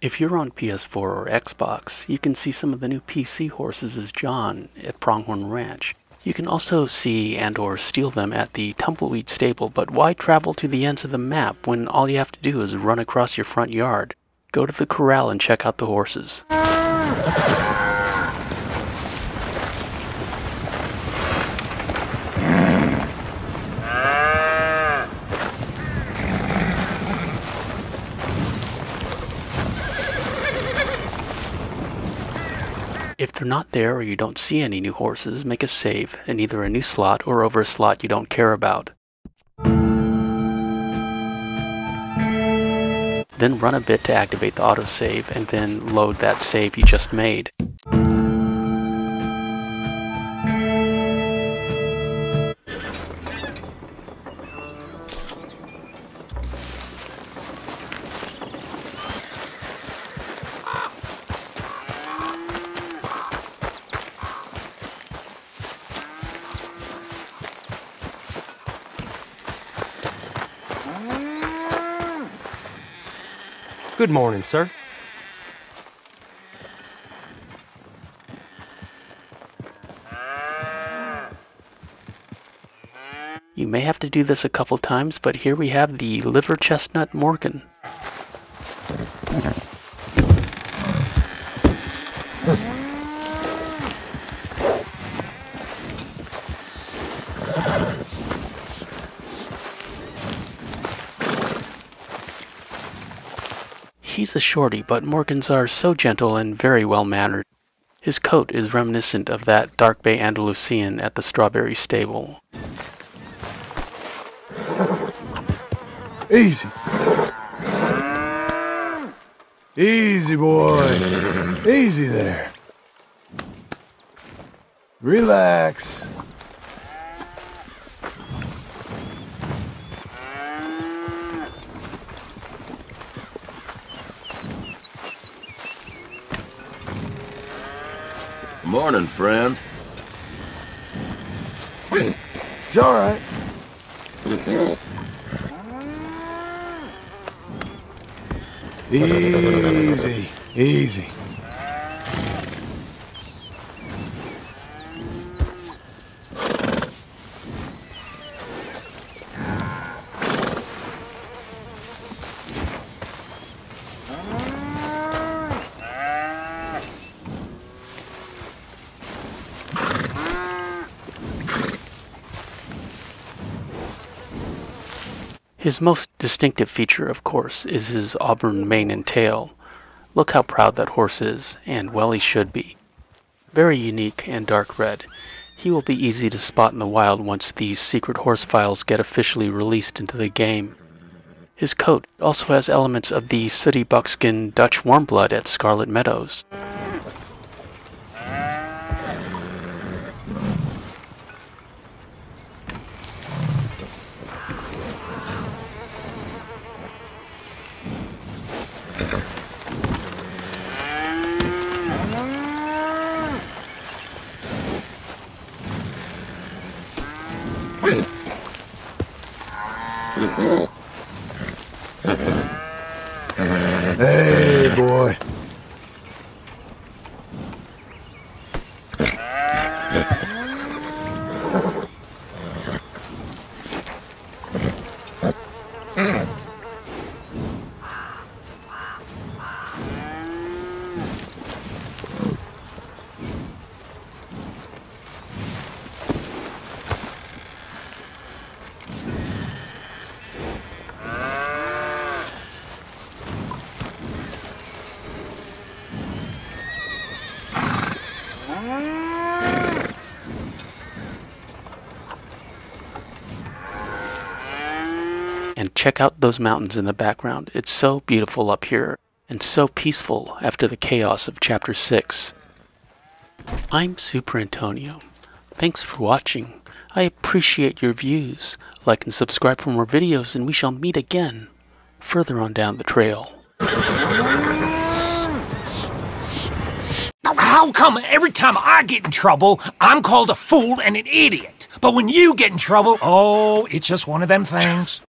If you're on PS4 or Xbox, you can see some of the new PC horses as John at Pronghorn Ranch. You can also see and or steal them at the Tumbleweed Stable, but why travel to the ends of the map when all you have to do is run across your front yard? Go to the corral and check out the horses. If they're not there or you don't see any new horses, make a save in either a new slot or over a slot you don't care about. Then run a bit to activate the autosave and then load that save you just made. Good morning, sir. You may have to do this a couple times, but here we have the liver chestnut Morgan. He's a shorty, but Morgans are so gentle and very well mannered. His coat is reminiscent of that dark bay Andalusian at the strawberry stable. Easy. Easy, boy. Easy there. Relax. Morning, friend. It's all right. Easy, easy. His most distinctive feature, of course, is his auburn mane and tail. Look how proud that horse is, and well he should be. Very unique and dark red. He will be easy to spot in the wild once these secret horse files get officially released into the game. His coat also has elements of the sooty buckskin Dutch warmblood at Scarlet Meadows. Hey, boy. And check out those mountains in the background. It's so beautiful up here, and so peaceful after the chaos of Chapter 6. I'm Super Antonio. Thanks for watching. I appreciate your views. Like and subscribe for more videos, and we shall meet again further on down the trail. How come every time I get in trouble, I'm called a fool and an idiot? But when you get in trouble, oh, it's just one of them things.